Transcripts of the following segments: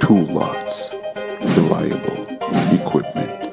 Tool lots. Reliable. Equipment.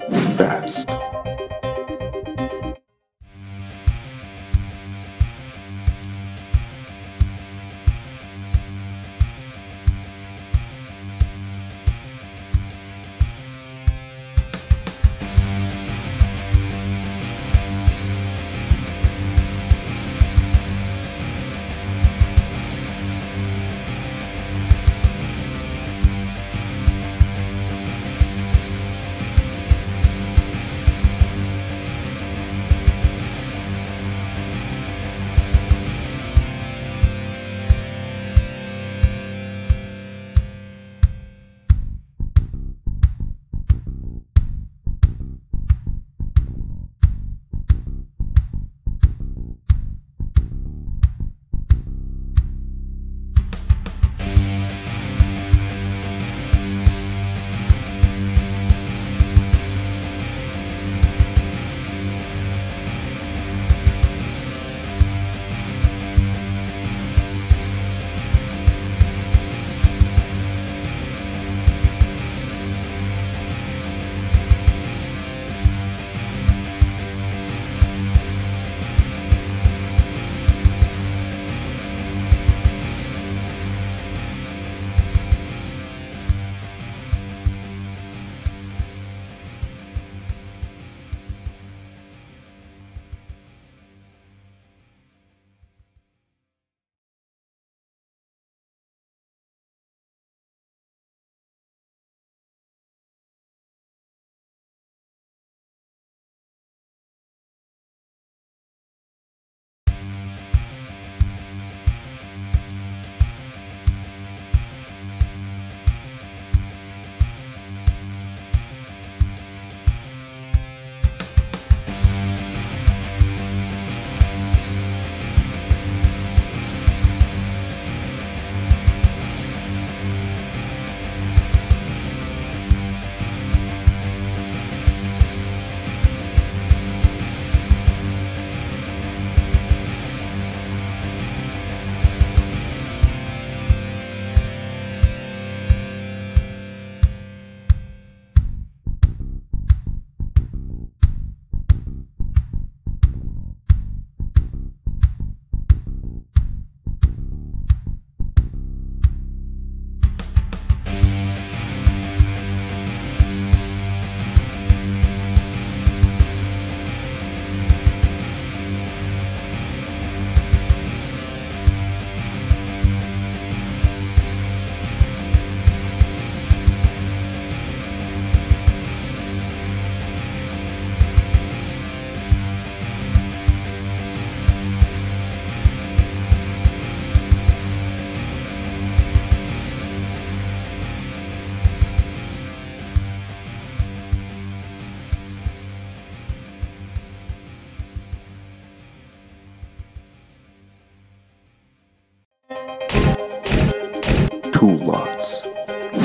tool lots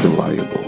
reliable.